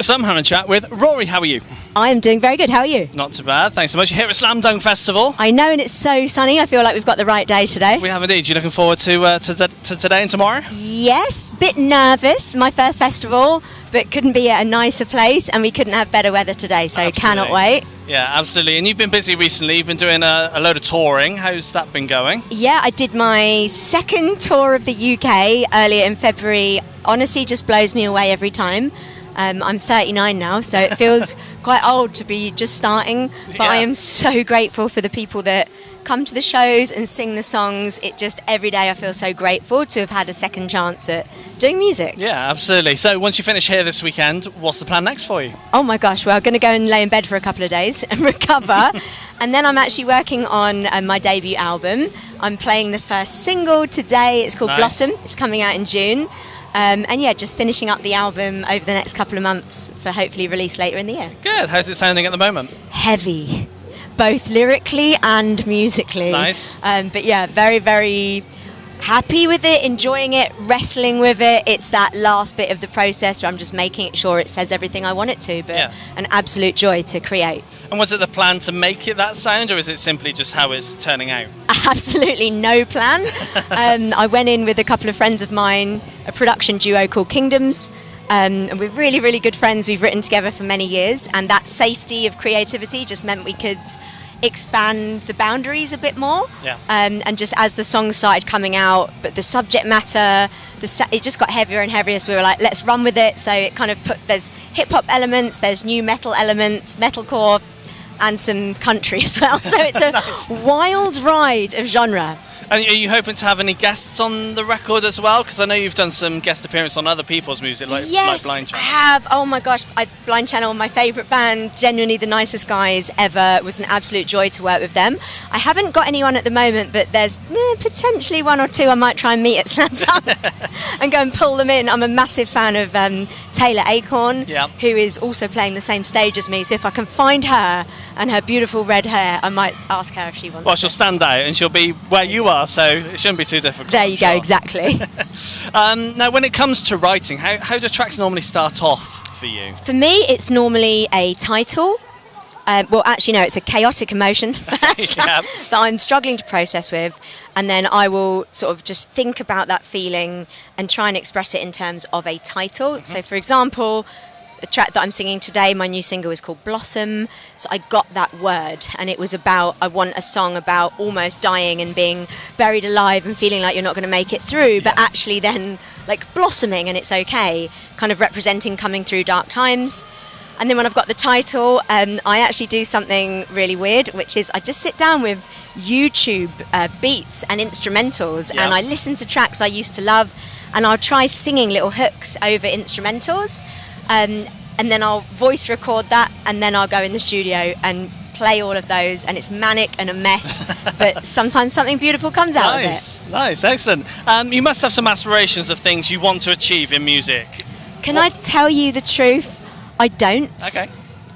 So I'm having a chat with Rory. How are you? I am doing very good. How are you? Not too bad. Thanks so much. You're here at Slam Dunk Festival. I know, and it's so sunny. I feel like we've got the right day today. We have indeed. You looking forward to, uh, to, to today and tomorrow? Yes, bit nervous. My first festival, but couldn't be at a nicer place, and we couldn't have better weather today, so Absolutely. cannot wait. Yeah, absolutely. And you've been busy recently. You've been doing a, a load of touring. How's that been going? Yeah, I did my second tour of the UK earlier in February. Honestly, just blows me away every time. Um, I'm 39 now, so it feels quite old to be just starting. But I am so grateful for the people that come to the shows and sing the songs. It just every day I feel so grateful to have had a second chance at doing music. Yeah, absolutely. So once you finish here this weekend, what's the plan next for you? Oh my gosh, well, I'm going to go and lay in bed for a couple of days and recover. and then I'm actually working on uh, my debut album. I'm playing the first single today. It's called Nice. Blossom. It's coming out in June. Um, and yeah, just finishing up the album over the next couple of months for hopefully release later in the year. Good. How's it sounding at the moment? Heavy, both lyrically and musically. Nice. Um, but yeah, very, very happy with it, enjoying it, wrestling with it. It's that last bit of the process where I'm just making sure it says everything I want it to, but Yeah. an absolute joy to create. And was it the plan to make it that sound, or is it simply just how it's turning out? Absolutely no plan. um, I went in with a couple of friends of mine, a production duo called Kingdoms. Um, and we're really, really good friends. We've written together for many years, and that safety of creativity just meant we could expand the boundaries a bit more. Yeah. Um, and just as the song started coming out, but the subject matter, the sa- it just got heavier and heavier. So we were like, let's run with it. So it kind of put there's hip hop elements, there's nu metal elements, metalcore, and some country as well. So it's a wild ride of genre. And are you hoping to have any guests on the record as well? Because I know you've done some guest appearance on other people's music, like, like yes, Blind I have. Oh my gosh, I, Blind Channel, my favourite band, genuinely the nicest guys ever. It was an absolute joy to work with them. I haven't got anyone at the moment, but there's eh, potentially one or two I might try and meet at Slam and go and pull them in. I'm a massive fan of um, Taylor Acorn, Yeah. who is also playing the same stage as me. So if I can find her and her beautiful red hair, I might ask her if she wants. Well, she'll stand out and she'll be where you are, so it shouldn't be too difficult. there you go, exactly. Um, now, when it comes to writing, how, how do tracks normally start off for you? For me, it's normally a title. Um, well, actually, no, it's a chaotic emotion first Yeah. that I'm struggling to process with. And then I will sort of just think about that feeling and try and express it in terms of a title. So, for example, the track that I'm singing today, my new single is called Blossom. So I got that word, and it was about I want a song about almost dying and being buried alive and feeling like you're not going to make it through, but actually then like blossoming and it's okay, kind of representing coming through dark times. And then when I've got the title, um, I actually do something really weird, which is I just sit down with YouTube uh, beats and instrumentals, Yeah. and I listen to tracks I used to love, and I'll try singing little hooks over instrumentals, um, and then I'll voice record that, and then I'll go in the studio and play all of those, and it's manic and a mess, but sometimes something beautiful comes out of it. Nice, nice, excellent. Um, you must have some aspirations of things you want to achieve in music. Can I tell you the truth? I don't. Okay.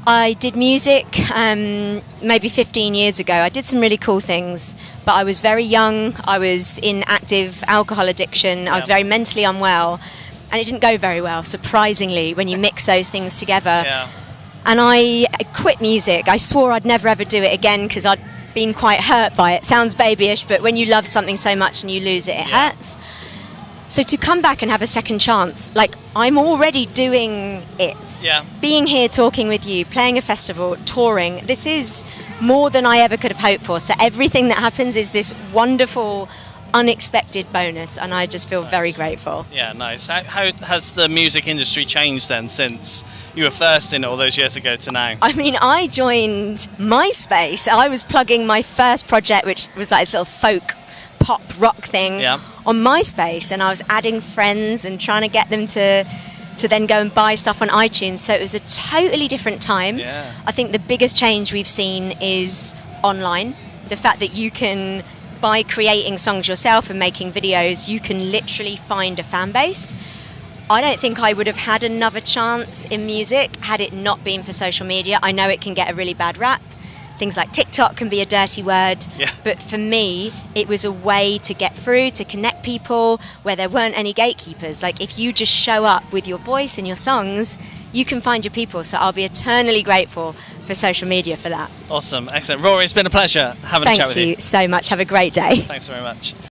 I did music um, maybe 15 years ago. I did some really cool things, but I was very young. I was in active alcohol addiction. I was very mentally unwell, and it didn't go very well, surprisingly, when you mix those things together. Yeah. And I quit music. I swore I'd never ever do it again because I'd been quite hurt by it. Sounds babyish, but when you love something so much and you lose it, it Yeah. hurts. So to come back and have a second chance, like I'm already doing it. Yeah. Being here talking with you, playing a festival, touring, this is more than I ever could have hoped for. So everything that happens is this wonderful, unexpected bonus, and I just feel very grateful. Yeah, nice. How, how has the music industry changed then since you were first in all those years ago to now? I mean, I joined MySpace. I was plugging my first project, which was like this little folk pop rock thing, Yeah. on MySpace, and I was adding friends and trying to get them to to then go and buy stuff on iTunes. So it was a totally different time. Yeah. I think the biggest change we've seen is online. The fact that you can, by creating songs yourself and making videos, you can literally find a fan base. I don't think I would have had another chance in music had it not been for social media. I know it can get a really bad rap. Things like TikTok can be a dirty word. Yeah. But for me, it was a way to get through, to connect people where there weren't any gatekeepers. Like if you just show up with your voice and your songs, you can find your people. So I'll be eternally grateful for social media for that. Awesome, excellent. Rory, it's been a pleasure having Thank a chat with you Thank you. so much. Have a great day. Thanks very much.